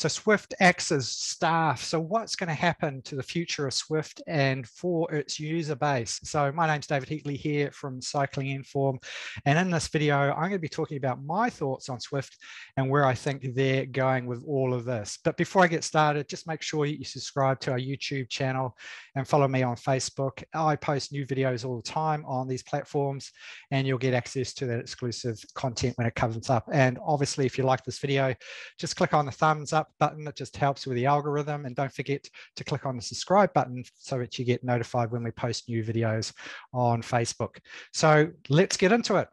So acts as staff. So what's going to happen to the future of Zwift and for its user base? So my name's David Heatley here from Cycling Inform. And in this video, I'm going to be talking about my thoughts on Zwift and where I think they're going with all of this. But before I get started, just make sure you subscribe to our YouTube channel and follow me on Facebook. I post new videos all the time on these platforms and you'll get access to that exclusive content when it comes up. And obviously, if you like this video, just click on the thumbs up button. It just helps with the algorithm. And don't forget to click on the subscribe button so that you get notified when we post new videos on Facebook. So let's get into it.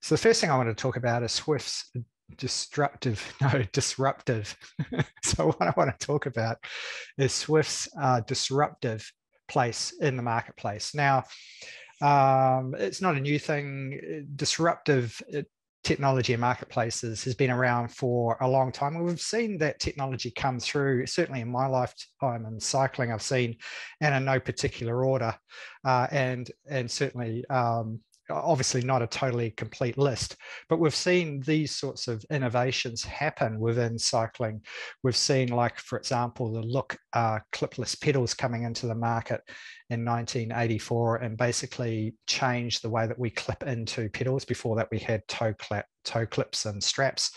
So the first thing I want to talk about is Zwift's disruptive, no, disruptive. so what I want to talk about is Zwift's uh, disruptive place in the marketplace. Now, um, it's not a new thing. Disruptive uh, technology in marketplaces has been around for a long time. We've seen that technology come through, certainly in my lifetime in cycling, I've seen, and in no particular order, uh, and and certainly um, obviously not a totally complete list, but we've seen these sorts of innovations happen within cycling. We've seen, like, for example, the look uh, clipless pedals coming into the market in 1984 and basically changed the way that we clip into pedals. Before that, we had toe clap toe clips and straps.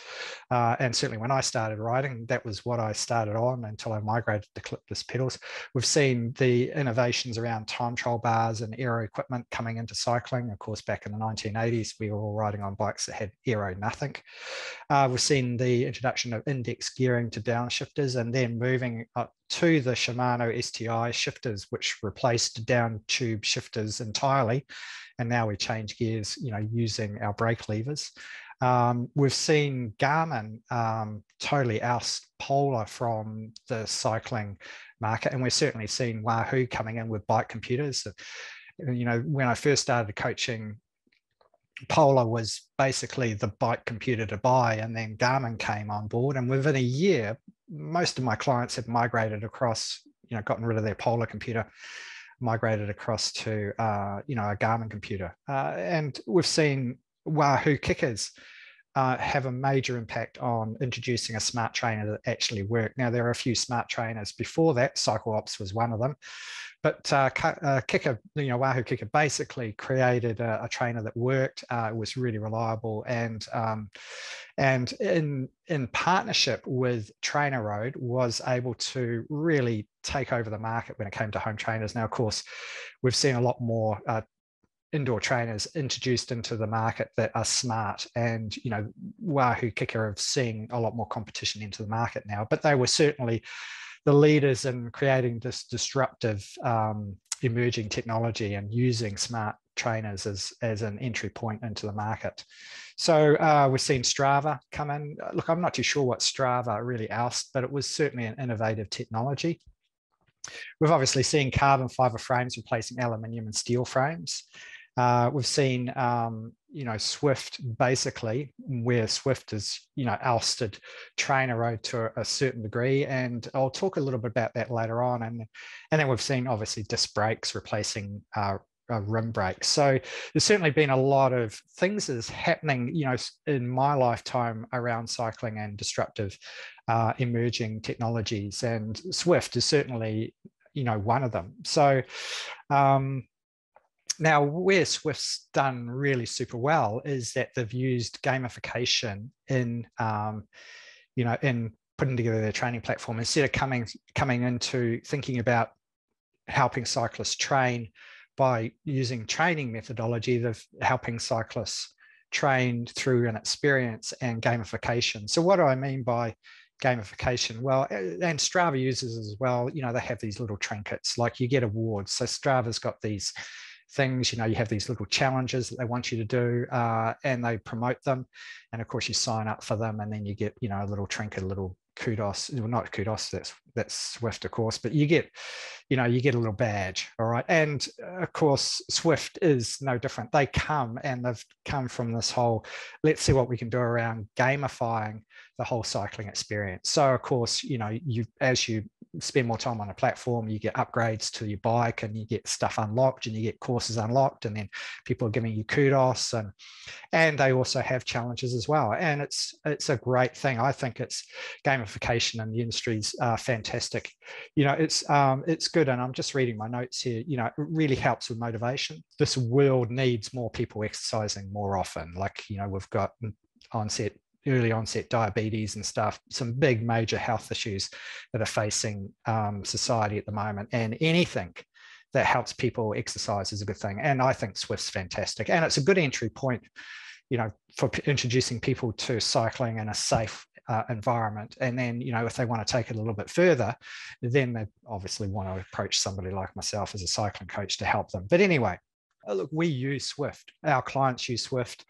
Uh, and certainly when I started riding, that was what I started on until I migrated to clipless pedals. We've seen the innovations around time trial bars and aero equipment coming into cycling. Of course, back in the 1980s, we were all riding on bikes that had aero nothing. Uh, we've seen the introduction of index gearing to downshifters and then moving up to the Shimano STI shifters, which replaced down tube shifters entirely. And now we change gears, you know, using our brake levers. Um, we've seen Garmin um, totally oust Polar from the cycling market, and we're certainly seeing Wahoo coming in with bike computers. You know, when I first started coaching, Polar was basically the bike computer to buy, and then Garmin came on board, and within a year, most of my clients have migrated across, you know, gotten rid of their Polar computer migrated across to uh, you know a Garmin computer, uh, and we've seen Wahoo KICKRs uh, have a major impact on introducing a smart trainer that actually work. Now, there are a few smart trainers before that. CycleOps was one of them. But uh, uh, KICKR, you know, Wahoo KICKR basically created a, a trainer that worked. Uh, was really reliable, and um, and in in partnership with TrainerRoad was able to really take over the market when it came to home trainers. Now, of course, we've seen a lot more uh, indoor trainers introduced into the market that are smart and you know wahoo KICKR have seen a lot more competition into the market now but they were certainly the leaders in creating this disruptive um, emerging technology and using smart trainers as, as an entry point into the market. So uh, we've seen Strava come in. Look, I'm not too sure what Strava really ousted, but it was certainly an innovative technology. We've obviously seen carbon fiber frames replacing aluminium and steel frames. Uh, we've seen, um, you know, Zwift basically where Zwift has, you know, ousted TrainerRoad to a certain degree, and I'll talk a little bit about that later on. And and then we've seen obviously disc brakes replacing uh, uh, rim brakes. So there's certainly been a lot of things that is happening, you know, in my lifetime around cycling and disruptive uh, emerging technologies, and Zwift is certainly, you know, one of them. So. Um, now, where Zwift's done really super well is that they've used gamification in, um, you know, in putting together their training platform instead of coming coming into thinking about helping cyclists train by using training methodology. They're helping cyclists train through an experience and gamification. So, what do I mean by gamification? Well, and Strava uses as well. You know, they have these little trinkets, like you get awards. So Strava's got these things. You know, you have these little challenges that they want you to do, uh, and they promote them. And of course, you sign up for them, and then you get, you know, a little trinket, a little kudos well not kudos that's that's Zwift of course but you get you know you get a little badge all right? And uh, of course Zwift is no different. They come and they've come from this whole let's see what we can do around gamifying the whole cycling experience. So of course you know you as you spend more time on a platform you get upgrades to your bike and you get stuff unlocked and you get courses unlocked and then people are giving you kudos and and they also have challenges as well. And it's it's a great thing. I think it's gamification in the industry's uh, fantastic you know it's um, it's good and i'm just reading my notes here you know it really helps with motivation this world needs more people exercising more often like you know we've got onset early onset diabetes and stuff, some big major health issues that are facing um, society at the moment. And anything that helps people exercise is a good thing. And I think Zwift's fantastic. And it's a good entry point, you know, for introducing people to cycling in a safe uh, environment. And then, you know, if they want to take it a little bit further, then they obviously want to approach somebody like myself as a cycling coach to help them. But anyway, look, we use Zwift. Our clients use Zwift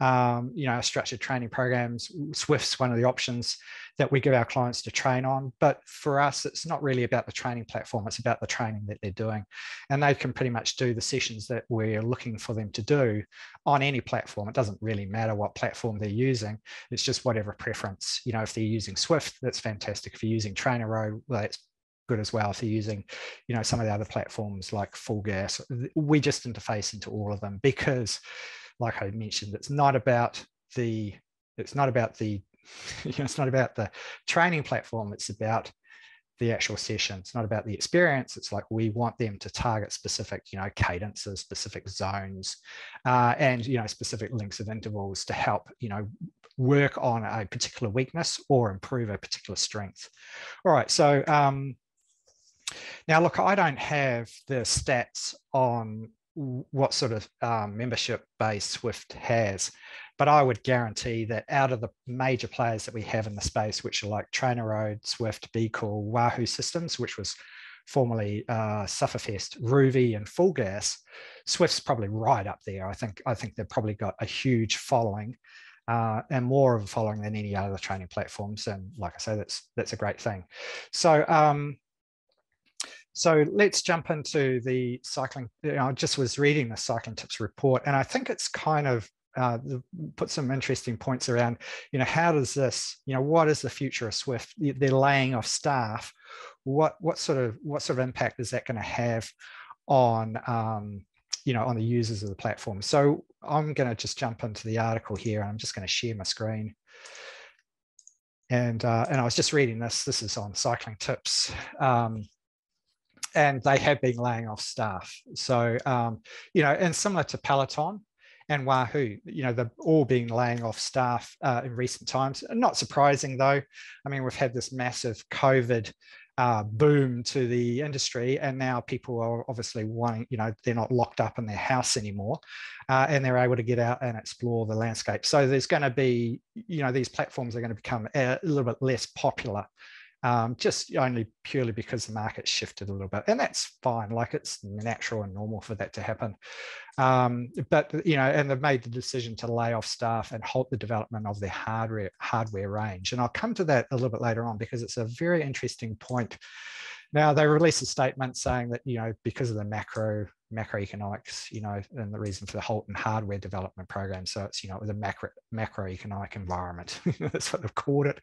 um, you know, structured training programs. Zwift's one of the options that we give our clients to train on. But for us, it's not really about the training platform, it's about the training that they're doing. And they can pretty much do the sessions that we're looking for them to do on any platform. It doesn't really matter what platform they're using, it's just whatever preference. You know, if they're using Zwift, that's fantastic. If you're using TrainerRoad, well, that's good as well if they're using you know some of the other platforms like FulGaz we just interface into all of them because like I mentioned, it's not about the it's not about the you know, it's not about the training platform. It's about the actual session. It's not about the experience. It's like we want them to target specific, you know, cadences, specific zones, uh, and you know, specific lengths of intervals to help, you know, work on a particular weakness or improve a particular strength. All right. So um, now, look, I don't have the stats on what sort of um, membership base Zwift has. But I would guarantee that out of the major players that we have in the space, which are like TrainerRoad, Zwift, BKOOL, Wahoo Systems, which was formerly uh, Sufferfest, Rouvy, and Full Gas, Zwift's probably right up there. I think I think they've probably got a huge following. Uh, and more of a following than any other training platforms. And like I say, that's that's a great thing. So um, so let's jump into the cycling. You know, I just was reading the cycling tips report, and I think it's kind of uh, put some interesting points around. You know, how does this? You know, what is the future of Zwift? They're laying off staff. What what sort of what sort of impact is that going to have on um, you know on the users of the platform? So I'm going to just jump into the article here, and I'm just going to share my screen. And uh, and I was just reading this. This is on cycling tips. Um, and they have been laying off staff. So, um, you know, and similar to Peloton and Wahoo, you know, they've all been laying off staff uh, in recent times. Not surprising though. I mean, we've had this massive COVID uh, boom to the industry, and now people are obviously wanting, you know, they're not locked up in their house anymore, uh, and they're able to get out and explore the landscape. So there's going to be, you know, these platforms are going to become a little bit less popular um, just only purely because the market shifted a little bit. And that's fine, like it's natural and normal for that to happen. Um, but, you know, and they've made the decision to lay off staff and halt the development of their hardware, hardware range. And I'll come to that a little bit later on because it's a very interesting point. Now, they released a statement saying that, you know, because of the macro macroeconomics, you know, and the reason for the Halton hardware development program. So it's, you know, with a macro macroeconomic environment. That's what they've called it.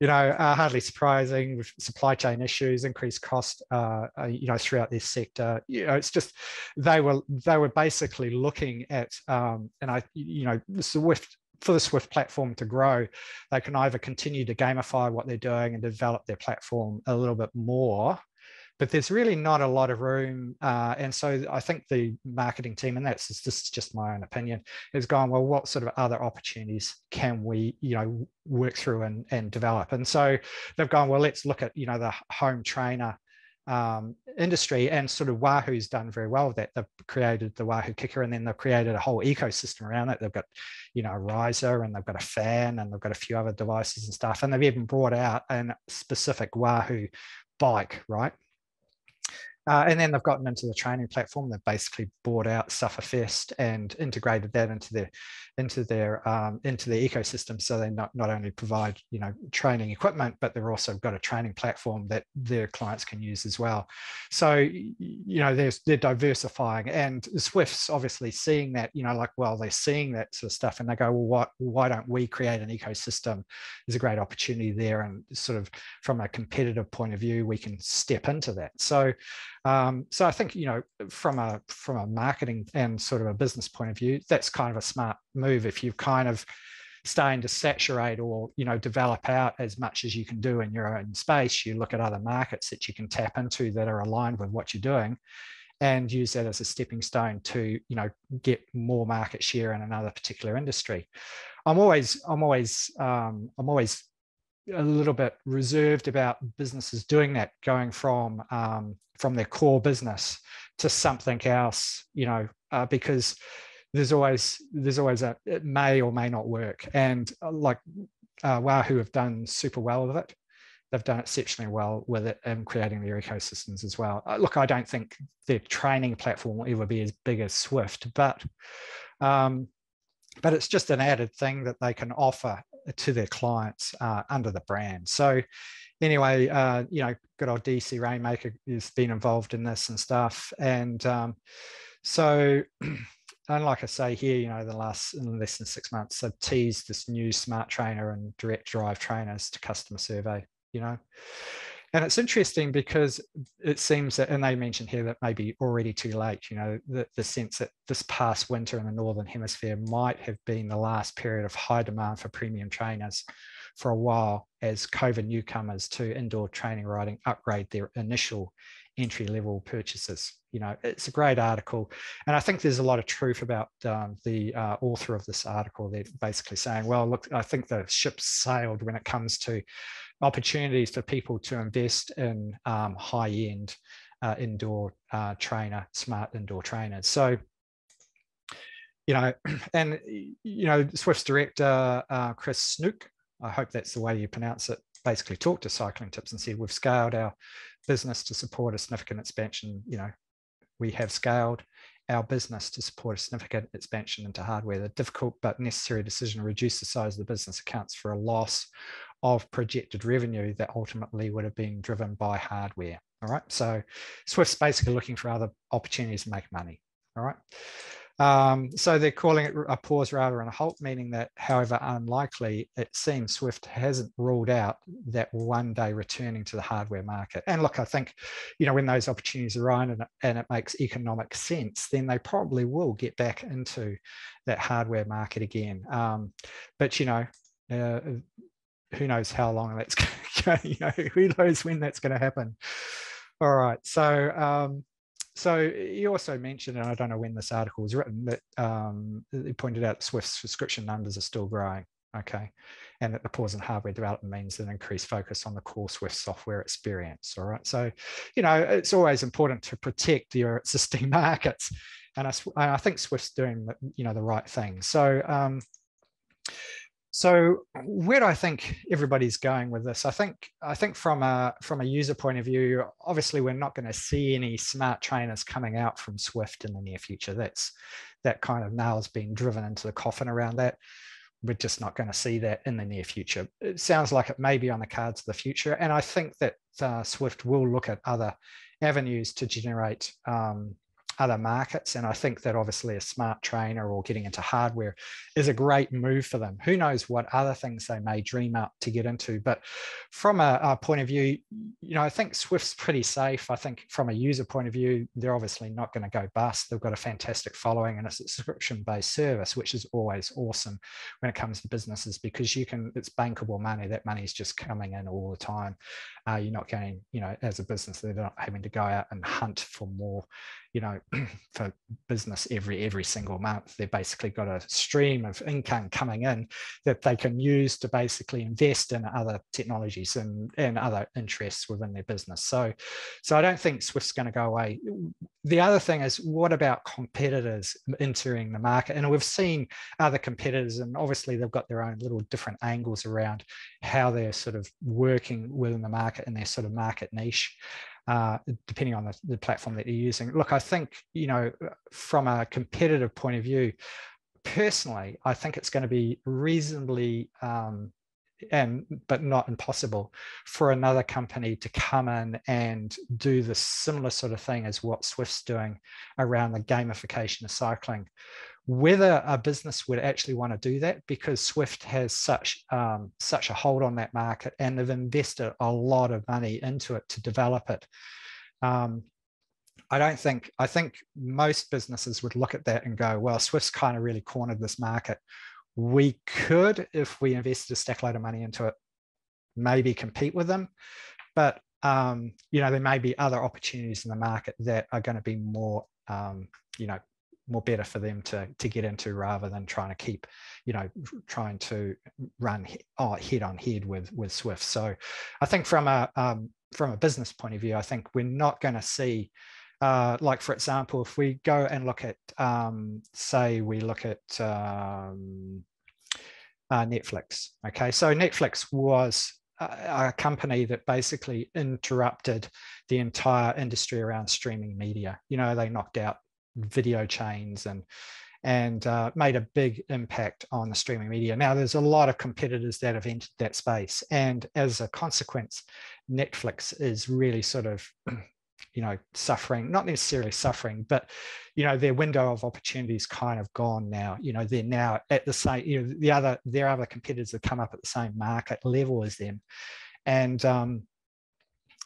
You know, uh, hardly surprising with supply chain issues, increased cost, uh, uh, you know, throughout this sector. You know, it's just they were they were basically looking at, um, and I, you know, Zwift for the Zwift platform to grow, they can either continue to gamify what they're doing and develop their platform a little bit more, but there's really not a lot of room. Uh, and so I think the marketing team, and that's this is just my own opinion, is going, well, what sort of other opportunities can we, you know, work through and, and develop? And so they've gone, well, let's look at, you know, the home trainer um, industry and sort of Wahoo's done very well with that. They've created the Wahoo KICKR and then they've created a whole ecosystem around it. They've got, you know, a riser and they've got a fan and they've got a few other devices and stuff. And they've even brought out a specific Wahoo bike, right? Uh, and then they've gotten into the training platform. They've basically bought out Sufferfest and integrated that into their into their um, into their ecosystem. So they not not only provide you know training equipment, but they've also got a training platform that their clients can use as well. So you know they're they're diversifying, and Zwift's obviously seeing that you know like well they're seeing that sort of stuff, and they go well what why don't we create an ecosystem? There's a great opportunity there, and sort of from a competitive point of view, we can step into that. So um, so I think you know from a from a marketing and sort of a business point of view, that's kind of a smart move if you've kind of starting to saturate or you know develop out as much as you can do in your own space. You look at other markets that you can tap into that are aligned with what you're doing, and use that as a stepping stone to you know get more market share in another particular industry. I'm always I'm always um, I'm always a little bit reserved about businesses doing that, going from um, from their core business to something else, you know, uh, because there's always there's always a it may or may not work, and uh, like uh, Wahoo have done super well with it. They've done exceptionally well with it and creating their ecosystems as well. Uh, look, I don't think their training platform will ever be as big as Zwift, but um, but it's just an added thing that they can offer to their clients uh, under the brand. So anyway, uh, you know, good old DC Rainmaker has been involved in this and stuff. And um, so, and like I say here, you know, the last in less than six months, I've teased this new smart trainer and direct drive trainers to customer survey, you know. And it's interesting because it seems that, and they mentioned here that maybe already too late, you know, the, the sense that this past winter in the Northern Hemisphere might have been the last period of high demand for premium trainers for a while as COVID newcomers to indoor training riding upgrade their initial entry level purchases. You know, it's a great article. And I think there's a lot of truth about um, the uh, author of this article. They're basically saying, well, look, I think the ship sailed when it comes to opportunities for people to invest in um, high end uh, indoor uh, trainer, smart indoor trainers. So, you know, and, you know, Zwift's director, uh, Chris Snook, I hope that's the way you pronounce it, basically talked to Cycling Tips and said, we've scaled our business to support a significant expansion. You know, we have scaled our business to support a significant expansion into hardware. The difficult but necessary decision to reduce the size of the business accounts for a loss of projected revenue that ultimately would have been driven by hardware. All right. So Zwift's basically looking for other opportunities to make money. All right. Um, so they're calling it a pause rather than a halt, meaning that, however unlikely it seems, Zwift hasn't ruled out that one day returning to the hardware market. And look, I think, you know, when those opportunities arise and, and it makes economic sense, then they probably will get back into that hardware market again. Um, but you know, uh, who knows how long that's going to, you know, who knows when that's going to happen. All right. So, um, so you also mentioned, and I don't know when this article was written, that um, he pointed out Zwift's subscription numbers are still growing. Okay. And that the pause in hardware development means an increased focus on the core Zwift software experience. All right. So, you know, it's always important to protect your existing markets. And I, I think Zwift's doing, you know, the right thing. So, um, so where do I think everybody's going with this? I think I think from a from a user point of view, obviously we're not going to see any smart trainers coming out from Zwift in the near future. That's that kind of nails being driven into the coffin around that. We're just not going to see that in the near future. It sounds like it may be on the cards of the future, and I think that uh, Zwift will look at other avenues to generate um, other markets. And I think that obviously a smart trainer or getting into hardware is a great move for them. Who knows what other things they may dream up to get into. But from a, a point of view, you know, I think Zwift's pretty safe. I think from a user point of view, they're obviously not going to go bust. They've got a fantastic following and it's a subscription based service, which is always awesome when it comes to businesses because you can, it's bankable money. That money is just coming in all the time. Uh, you're not getting, you know, as a business, they're not having to go out and hunt for more you know, for business every every single month. They've basically got a stream of income coming in that they can use to basically invest in other technologies and, and other interests within their business. So, so I don't think Zwift's going to go away. The other thing is, what about competitors entering the market? And we've seen other competitors, and obviously they've got their own little different angles around how they're sort of working within the market and their sort of market niche. Uh, depending on the, the platform that you're using. Look, I think, you know, from a competitive point of view, personally, I think it's going to be reasonably um, and but not impossible for another company to come in and do the similar sort of thing as what Zwift's doing around the gamification of cycling. Whether a business would actually want to do that, because Zwift has such um, such a hold on that market, and they've invested a lot of money into it to develop it. Um, I don't think, I think most businesses would look at that and go, well, Zwift's kind of really cornered this market. We could, if we invested a stack load of money into it, maybe compete with them. But, um, you know, there may be other opportunities in the market that are going to be more, um, you know, more better for them to to get into rather than trying to keep you know trying to run oh, head on head with with Zwift so i think from a um, from a business point of view i think we're not going to see uh, like for example, if we go and look at, um, say, we look at um, uh, Netflix. Okay, so Netflix was a, a, company that basically interrupted the entire industry around streaming media. You know, they knocked out video chains and and uh, made a big impact on the streaming media. Now, there's a lot of competitors that have entered that space, and as a consequence, Netflix is really sort of you know suffering not necessarily suffering but you know their window of opportunity is kind of gone now you know they're now at the same you know the other their other competitors that come up at the same market level as them and um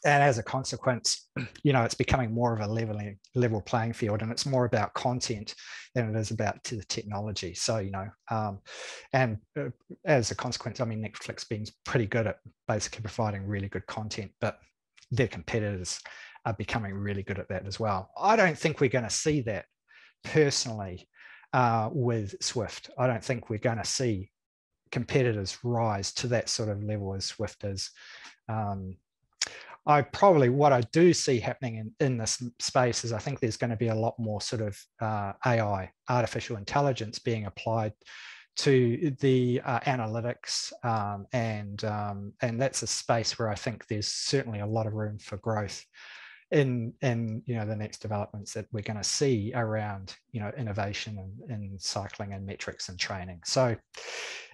and as a consequence you know it's becoming more of a leveling level playing field and it's more about content than it is about the technology so you know um, and uh, as a consequence i mean netflix being pretty good at basically providing really good content but their competitors are becoming really good at that as well. I don't think we're going to see that personally uh, with Zwift. I don't think we're going to see competitors rise to that sort of level as Zwift is. Um, I probably what I do see happening in, in this space is I think there's going to be a lot more sort of uh, AI, artificial intelligence being applied to the uh, analytics um, and um, and that's a space where I think there's certainly a lot of room for growth in in you know the next developments that we're going to see around you know innovation and in cycling and metrics and training. So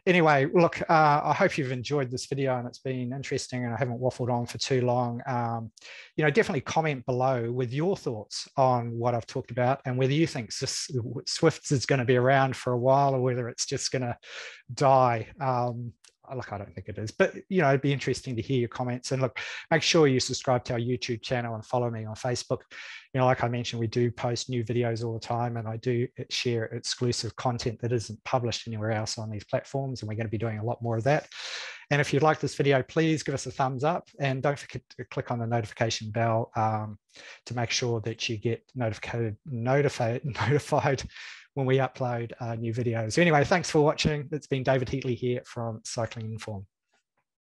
anyway look uh, i hope you've enjoyed this video and it's been interesting and i haven't waffled on for too long. Um, you know definitely comment below with your thoughts on what i've talked about and whether you think Zwift is going to be around for a while or whether it's just going to die. Um, look, I don't think it is, but you know, it'd be interesting to hear your comments. And look, make sure you subscribe to our YouTube channel and follow me on Facebook. You know, like I mentioned, we do post new videos all the time, and I do share exclusive content that isn't published anywhere else on these platforms, and we're going to be doing a lot more of that. And if you'd like this video, please give us a thumbs up, and don't forget to click on the notification bell um, to make sure that you get notified notified notified when we upload uh, new videos. So anyway, thanks for watching. It's been David Heatley here from Cycling Inform.